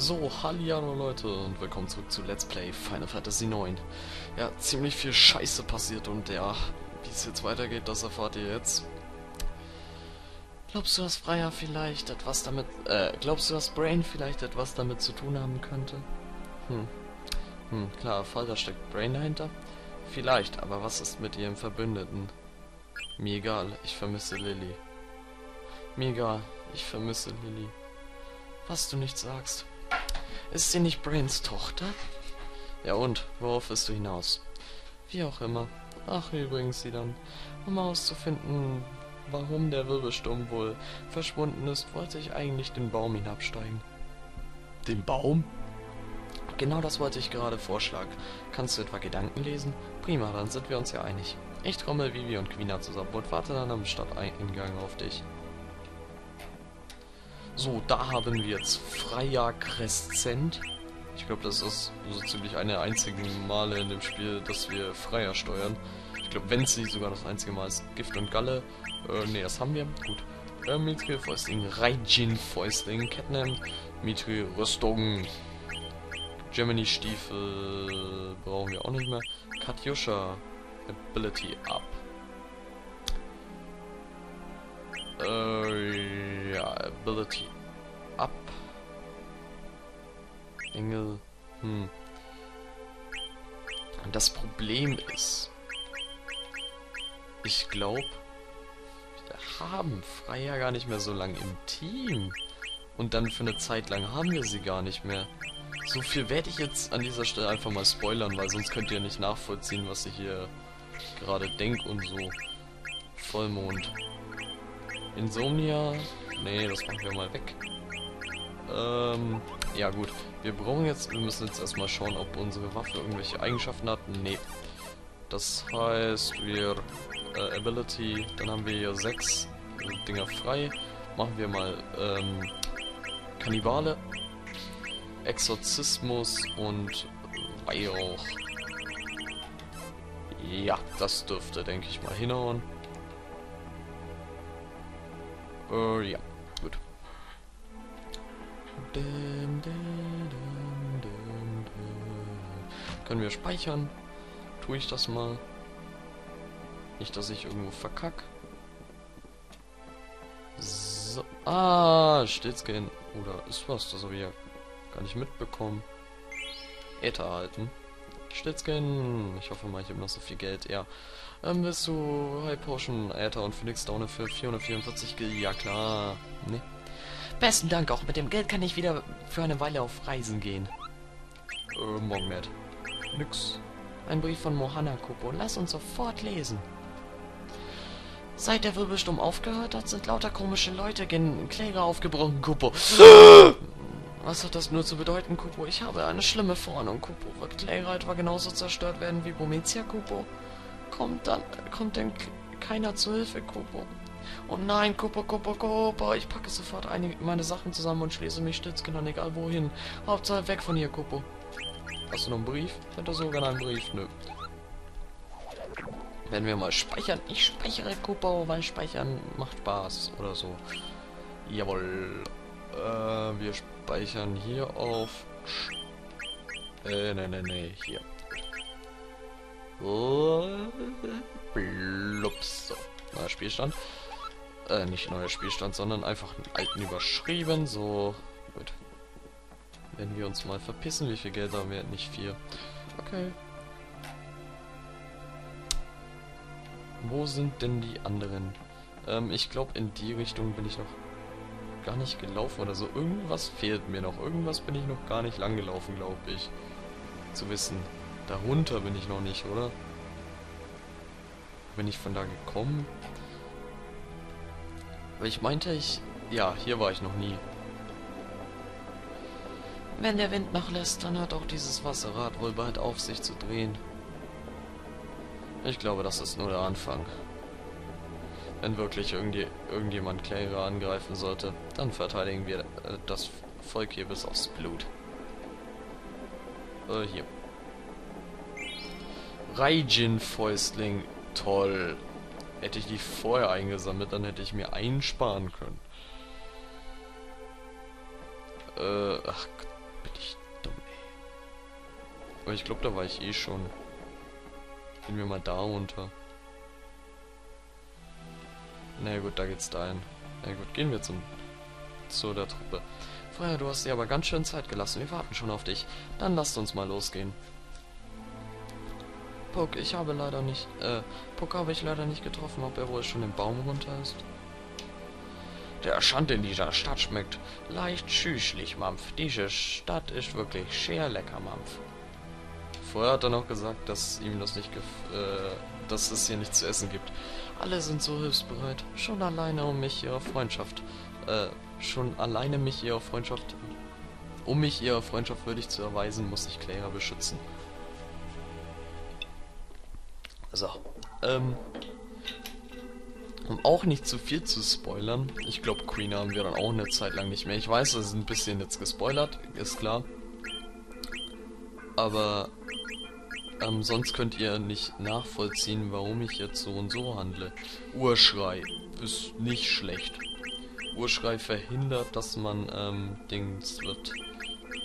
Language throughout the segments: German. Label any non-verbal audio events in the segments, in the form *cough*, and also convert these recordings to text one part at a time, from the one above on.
So, hallo Leute und willkommen zurück zu Let's Play Final Fantasy IX. Ja, ziemlich viel Scheiße passiert und ja, wie es jetzt weitergeht, das erfahrt ihr jetzt. Glaubst du, dass Freya vielleicht etwas damit, äh, glaubst du, dass Brain vielleicht etwas damit zu tun haben könnte? Hm, hm, klar, Fall, da steckt Brain dahinter. Vielleicht, aber was ist mit ihrem Verbündeten? Mir egal, ich vermisse Lilly. Mir egal, ich vermisse Lilly. Was du nicht sagst. Ist sie nicht Brains Tochter? Ja und, worauf willst du hinaus? Wie auch immer. Ach, übrigens, sie dann. Um herauszufinden, warum der Wirbelsturm wohl verschwunden ist, wollte ich eigentlich den Baum hinabsteigen. Den Baum? Genau das wollte ich gerade vorschlagen. Kannst du etwa Gedanken lesen? Prima, dann sind wir uns ja einig. Ich trommel Vivi und Quina zusammen und warte dann am Stadteingang auf dich. So, da haben wir jetzt Freya Crescent. Ich glaube, das ist so ziemlich eine der einzigen Male in dem Spiel, dass wir Freya steuern. Ich glaube, wenn nicht sogar das einzige Mal ist. Gift und Galle. Äh, ne, das haben wir. Gut. Äh, Mithril Fäustling, Raijin Fäustling, Catnam, Mithril Rüstung. Germany Stiefel brauchen wir auch nicht mehr. Katjuscha Ability Up. Äh, ja, Ability Up. Engel. Hm. Und das Problem ist, ich glaube, wir haben Freya gar nicht mehr so lange im Team. Und dann für eine Zeit lang haben wir sie gar nicht mehr. So viel werde ich jetzt an dieser Stelle einfach mal spoilern, weil sonst könnt ihr nicht nachvollziehen, was ich hier gerade denke und so. Vollmond. Insomnia. Nee, das machen wir mal weg. Ähm, ja gut. Wir brauchen jetzt, wir müssen jetzt erstmal schauen, ob unsere Waffe irgendwelche Eigenschaften hat. Nee. Das heißt, wir, äh, Ability, dann haben wir hier sechs Dinger frei. Machen wir mal, ähm, Kannibale, Exorzismus und Weihrauch. Ja, das dürfte, denke ich mal, hinhauen. Äh, ja, gut. Können wir speichern? Tue ich das mal. Nicht, dass ich irgendwo verkack. So. Ah, gehen. Oder ist was? Das habe ich ja gar nicht mitbekommen. Äther erhalten. Stillscan. Ich hoffe mal, ich habe noch so viel Geld. Ja. Ähm, willst du High Potion, Äther und Phoenix Downe für 444 Gil? Ja, klar. Ne? Besten Dank. Auch mit dem Geld kann ich wieder für eine Weile auf Reisen gehen. Äh, morgen Matt. Nix. Ein Brief von Mohana Kupo. Lass uns sofort lesen. Seit der Wirbelsturm aufgehört hat, sind lauter komische Leute gen Kläger aufgebrochen, Kupo. *laughs* Was hat das nur zu bedeuten, Kupo? Ich habe eine schlimme Vorahnung, Kupo. Wird Clayra etwa genauso zerstört werden wie Bomezia, Kupo? Kommt dann, kommt denn keiner zu Hilfe, Kupo? Oh nein, Kupo, Kupo, Kupo. Ich packe sofort einige, meine Sachen zusammen und schließe mich Stützkind egal wohin. Hauptsache weg von hier, Kupo. Hast du noch einen Brief? Hätte sogar einen Brief? Nö. Wenn wir mal speichern. Ich speichere Kupo, weil speichern macht Spaß oder so. Jawohl. Äh, wir speichern hier auf... Äh, ne, ne, ne, hier. Blups. So, neuer Spielstand. Äh, nicht neuer Spielstand, sondern einfach einen alten überschrieben. So, gut. Wenn wir uns mal verpissen, wie viel Geld haben wir? Nicht viel. Okay. Wo sind denn die anderen? Ähm, ich glaube, in die Richtung bin ich noch gar nicht gelaufen oder so. Irgendwas fehlt mir noch. Irgendwas bin ich noch gar nicht lang gelaufen, glaube ich. Zu wissen. Darunter bin ich noch nicht, oder? Bin ich von da gekommen? Weil ich meinte, ich... Ja, hier war ich noch nie. Wenn der Wind nachlässt, dann hört auch dieses Wasserrad wohl bald auf, sich zu drehen. Ich glaube, das ist nur der Anfang. Wenn wirklich irgendwie, irgendjemand Clara angreifen sollte, dann verteidigen wir äh, das Volk hier bis aufs Blut. Äh, hier. Raijin-Fäustling. Toll. Hätte ich die vorher eingesammelt, dann hätte ich mir einsparen können. Äh, ach, Bin ich dumm, ey. Aber ich glaube, da war ich eh schon. Gehen wir mal da runter. Na gut, da geht's da hin. Na gut, gehen wir zum zu der Truppe. Feuer, du hast dir aber ganz schön Zeit gelassen. Wir warten schon auf dich. Dann lasst uns mal losgehen. Puck, ich habe leider nicht, äh, Puck habe ich leider nicht getroffen, ob er wohl schon im Baum runter ist. Der Schand in dieser Stadt schmeckt leicht schüchlich, Mampf. Diese Stadt ist wirklich sehr lecker, Mampf. Vorher hat er noch gesagt, dass ihm das nicht gef äh, dass es hier nichts zu essen gibt. Alle sind so hilfsbereit. Schon alleine um mich ihrer Freundschaft, äh, schon alleine mich ihrer Freundschaft, um mich ihrer Freundschaft würdig zu erweisen, muss ich Clara beschützen. So, ähm, um auch nicht zu viel zu spoilern, ich glaube Queen haben wir dann auch eine Zeit lang nicht mehr. Ich weiß, das ist ein bisschen jetzt gespoilert, ist klar. Aber ähm, sonst könnt ihr nicht nachvollziehen, warum ich jetzt so und so handle. Urschrei ist nicht schlecht. Urschrei verhindert, dass man ähm, Dings wird,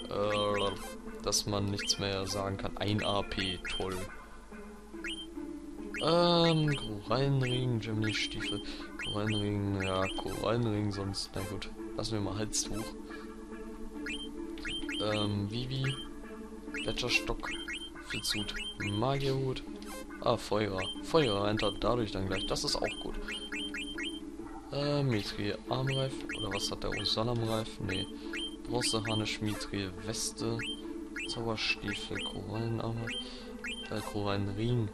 äh, dass man nichts mehr sagen kann. Ein AP, toll. Ähm, Korallenring, Gemini Stiefel, Korallenring, ja, Korallenring sonst, na gut. Lassen wir mal Halstuch. Ähm, Vivi, Gletscherstock, Flitzhut, Magierhut. Ah, Feuer. Feuer entert dadurch dann gleich, das ist auch gut. Äh, Mitri Armreif, oder was hat der Osalamreif? Nee. Bronzehanisch Mitri Weste, Zauberstiefel, Korallenarmreif, äh, Korallenring.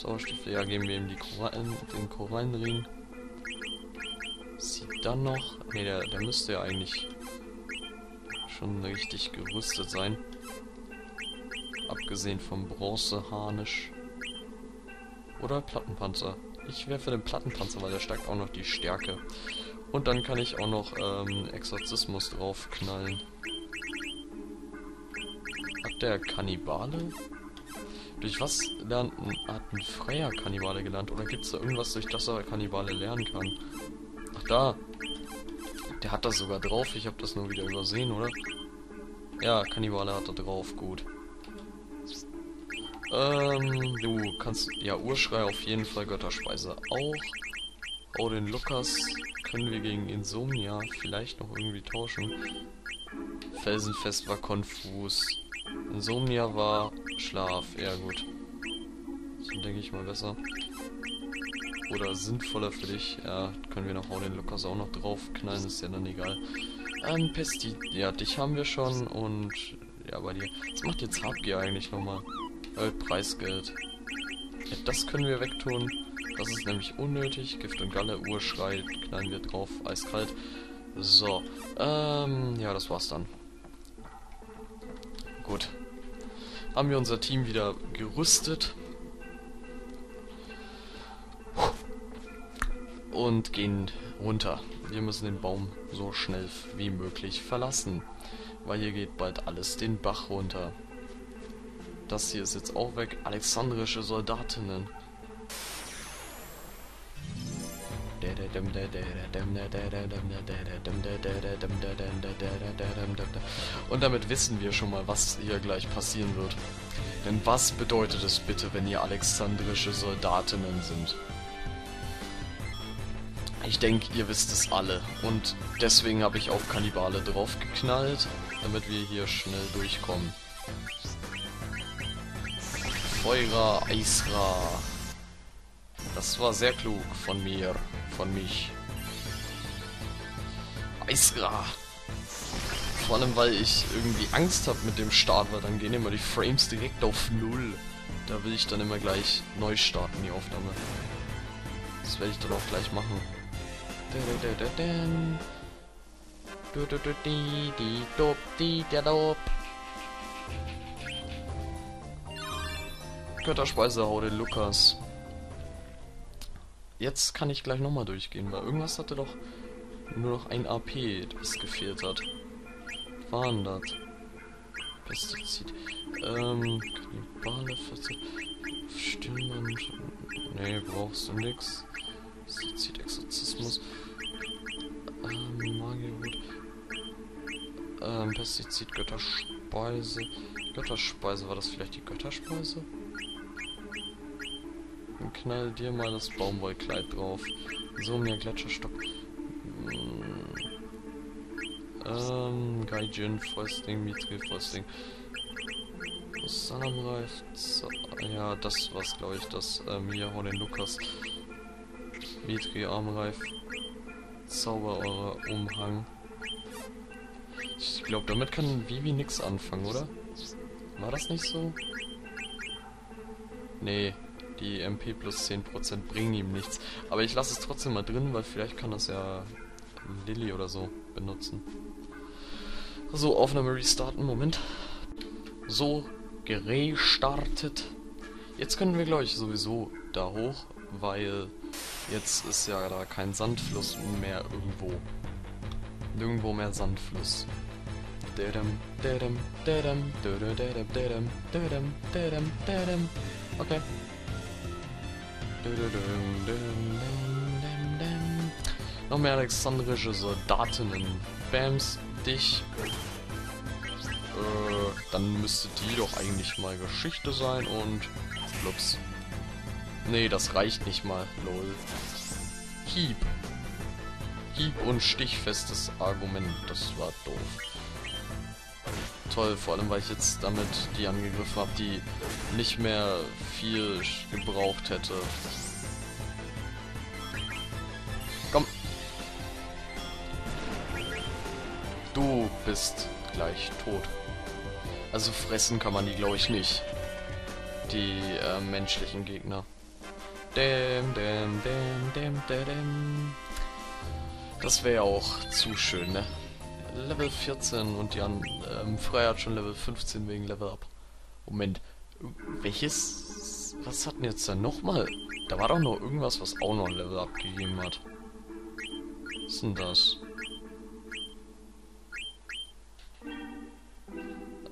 Sauerstiefel, ja, geben wir ihm die Korallen, den Korallenring. Sieht dann noch. Ne, der, der müsste ja eigentlich schon richtig gerüstet sein. Abgesehen vom Bronzeharnisch. Oder Plattenpanzer. Ich für den Plattenpanzer, weil der steigt auch noch die Stärke. Und dann kann ich auch noch ähm, Exorzismus draufknallen. Hat der Kannibale? Durch was lernt ein, hat ein freier Kannibale gelernt? Oder gibt es da irgendwas, durch das er Kannibale lernen kann? Ach da. Der hat das sogar drauf. Ich habe das nur wieder übersehen, oder? Ja, Kannibale hat er drauf. Gut. Ähm, du kannst... Ja, Urschrei auf jeden Fall. Götterspeise auch. Oh, den Lukas können wir gegen Insomnia vielleicht noch irgendwie tauschen. Felsenfest war konfus. Insomnia war Schlaf. Ja, gut. So denke ich mal besser. Oder sinnvoller für dich. Ja, können wir noch auch den Lukas auch noch drauf knallen, ist ja dann egal. Ähm, Pesti, ja, dich haben wir schon und ja, bei dir. Was macht jetzt Habgier eigentlich nochmal? Äh, Preisgeld. Ja, das können wir wegtun. Das ist nämlich unnötig. Gift und Galle, Urschrei, knallen wir drauf, eiskalt. So, ähm, ja, das war's dann. Gut. Haben wir unser Team wieder gerüstet. Und gehen runter. Wir müssen den Baum so schnell wie möglich verlassen. Weil hier geht bald alles den Bach runter. Das hier ist jetzt auch weg. Alexandrische Soldatinnen. Und damit wissen wir schon mal, was hier gleich passieren wird. Denn was bedeutet es bitte, wenn ihr alexandrische Soldatinnen sind? Ich denke, ihr wisst es alle. Und deswegen habe ich auf Kannibale draufgeknallt, damit wir hier schnell durchkommen. Feuer, Eisra. Das war sehr klug von mir, von mich. Eisra. Vor allem, weil ich irgendwie Angst habe mit dem Start, weil dann gehen immer die Frames direkt auf Null. Da will ich dann immer gleich neu starten, die Aufnahme. Das werde ich dann auch gleich machen. Götterspeise hau den Lukas. Jetzt kann ich gleich nochmal durchgehen, weil irgendwas hatte doch nur noch ein AP, das gefehlt hat. Was war denn das? Pestizid. Ähm, Kannibale, 14. Stillmann. Nee, brauchst du nix. Pestizid, Exorzismus. Ähm, Magierhut. Ähm, Pestizid, Götterspeise. Götterspeise, war das vielleicht die Götterspeise? Knall dir mal das Baumwollkleid drauf. So, mir Gletscherstock. Hm. Ähm, Gaijin, Fäusting, Mithril, Fäusting. Salamreif, ja, das war's, glaube ich, das, ähm, hier, hau den Lukas. Mitri, Armreif. Zauberer, Umhang. Ich glaube, damit kann Vivi nix anfangen, oder? War das nicht so? Nee, die MP plus 10% bringen ihm nichts. Aber ich lasse es trotzdem mal drin, weil vielleicht kann das ja Lilly oder so benutzen. So, Aufnahme restarten, Moment. So, gestartet. Jetzt können wir, glaube ich, sowieso da hoch, weil jetzt ist ja da kein Sandfluss mehr irgendwo. Nirgendwo mehr Sandfluss. Okay. Noch mehr alexandrische Soldatinnen. Bams, dich. Äh, dann müsste die doch eigentlich mal Geschichte sein und... Ups. Nee, das reicht nicht mal. Lol. Hieb. Hieb und stichfestes Argument. Das war doof. Toll, vor allem weil ich jetzt damit die angegriffen habe, die nicht mehr viel gebraucht hätte. Komm. Du bist gleich tot. Also fressen kann man die, glaube ich, nicht. Die äh, menschlichen Gegner. Däm, däm, däm, däm, däm. Das wäre auch zu schön, ne? Level 14 und Jan ähm, Frey hat schon Level 15 wegen Level Up. Moment, welches... Was hatten jetzt da nochmal? Da war doch noch irgendwas, was auch noch ein Level Up gegeben hat. Was ist denn das?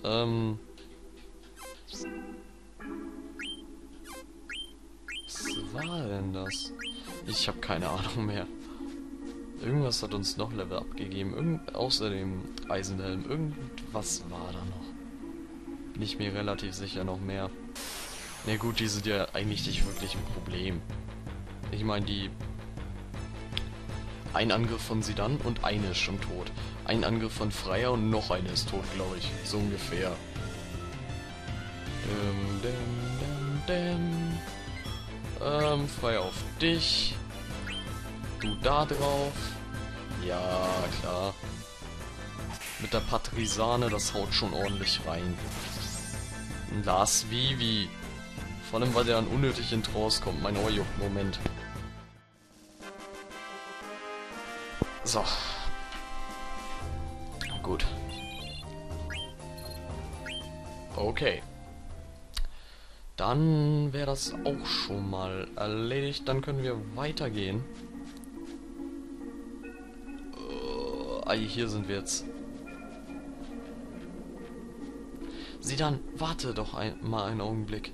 Ähm... Was war denn das? Ich habe keine Ahnung mehr. Irgendwas hat uns noch Level abgegeben. Irgend außer dem Eisenhelm. Irgendwas war da noch. Bin ich mir relativ sicher noch mehr. Na gut, die sind ja eigentlich nicht wirklich ein Problem. Ich meine, die... Ein Angriff von Sidan und eine ist schon tot. Ein Angriff von Freier und noch eine ist tot, glaube ich. So ungefähr. Dum, dum, ähm, Freier auf dich. Du da drauf. Ja, klar. Mit der Patrisane, das haut schon ordentlich rein. Lars Vivi. Vor allem, weil der dann unnötig in Trance kommt. Mein juckt. Moment. So. Gut. Okay. Dann wäre das auch schon mal erledigt. Dann können wir weitergehen. Uh, hier sind wir jetzt. Sieh dann, warte doch ein, mal einen Augenblick.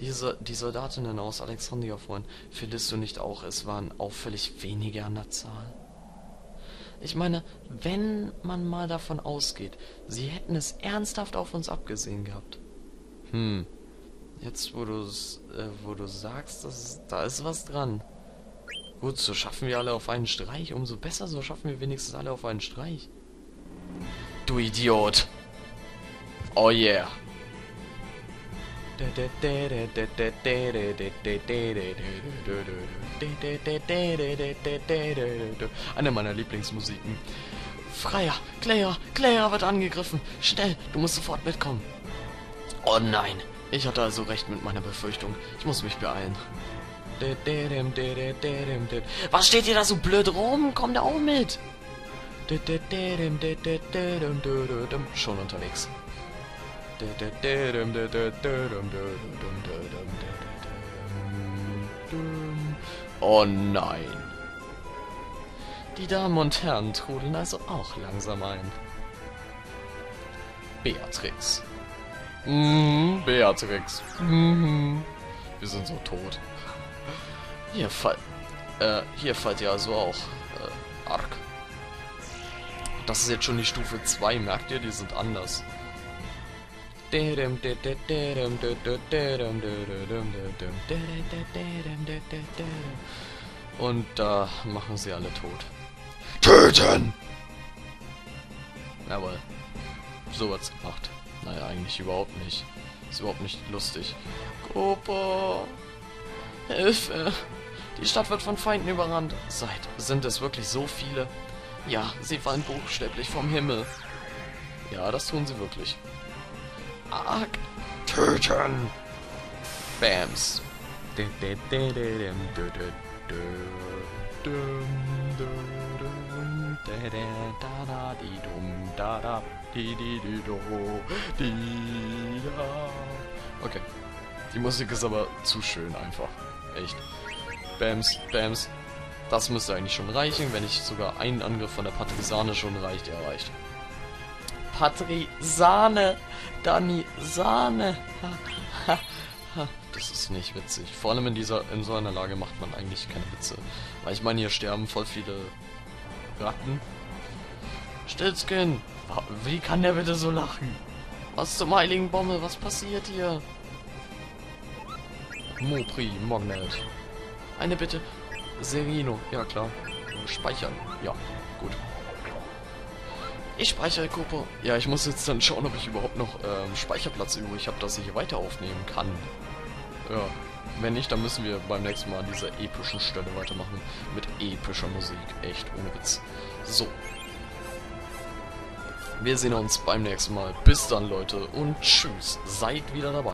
Diese, die Soldatinnen aus Alexandria vorhin, findest du nicht auch, es waren auffällig wenige an der Zahl? Ich meine, wenn man mal davon ausgeht, sie hätten es ernsthaft auf uns abgesehen gehabt. Hm. Jetzt, wo du äh, wo du sagst, dass da ist was dran. Gut, so schaffen wir alle auf einen Streich. Umso besser, so schaffen wir wenigstens alle auf einen Streich. Du Idiot. Oh yeah. Eine meiner Lieblingsmusiken. Freier, Claire, Claire wird angegriffen. Schnell, du musst sofort mitkommen. Oh nein, ich hatte also recht mit meiner Befürchtung. Ich muss mich beeilen. Was steht ihr da so blöd rum? Komm da auch mit. Schon unterwegs. Oh nein. Die Damen und Herren trudeln also auch langsam ein. Beatrix. Mhm, Beatrix. Mhm. Wir sind so tot. Hier fall... Äh, hier fallt ja also auch... Äh, Ark. Das ist jetzt schon die Stufe 2, merkt ihr? Die sind anders. Und da machen sie alle tot. Töten! Jawohl. So wird's gemacht. Naja, eigentlich überhaupt nicht. Ist überhaupt nicht lustig. Kopo! Hilfe! Die Stadt wird von Feinden überrannt. Seid, sind es wirklich so viele? Ja, sie fallen buchstäblich vom Himmel. Ja, das tun sie wirklich. Arg! Töten! Bams! Okay. Die Musik ist aber zu schön einfach. Echt. Bams, Bams. Das müsste eigentlich schon reichen, wenn nicht sogar ein Angriff von der Patrisane schon reicht. Er reicht. Patrisane! Dani Sahne! das ist nicht witzig. Vor allem in dieser in so einer Lage macht man eigentlich keine Witze. Weil ich meine, hier sterben voll viele Ratten. Stillskin! Wie kann der bitte so lachen? Was zum heiligen Bommel? Was passiert hier? Mopri, Mognet. Eine Bitte. Serino. Ja, klar. Speichern. Ja, gut. Ich speichere Kopo. Ja, ich muss jetzt dann schauen, ob ich überhaupt noch ähm, Speicherplatz übrig habe, dass ich hier weiter aufnehmen kann. Ja. Wenn nicht, dann müssen wir beim nächsten Mal an dieser epischen Stelle weitermachen. Mit epischer Musik. Echt, ohne Witz. So. Wir sehen uns beim nächsten Mal. Bis dann, Leute. Und tschüss. Seid wieder dabei.